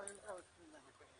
Oh, that was.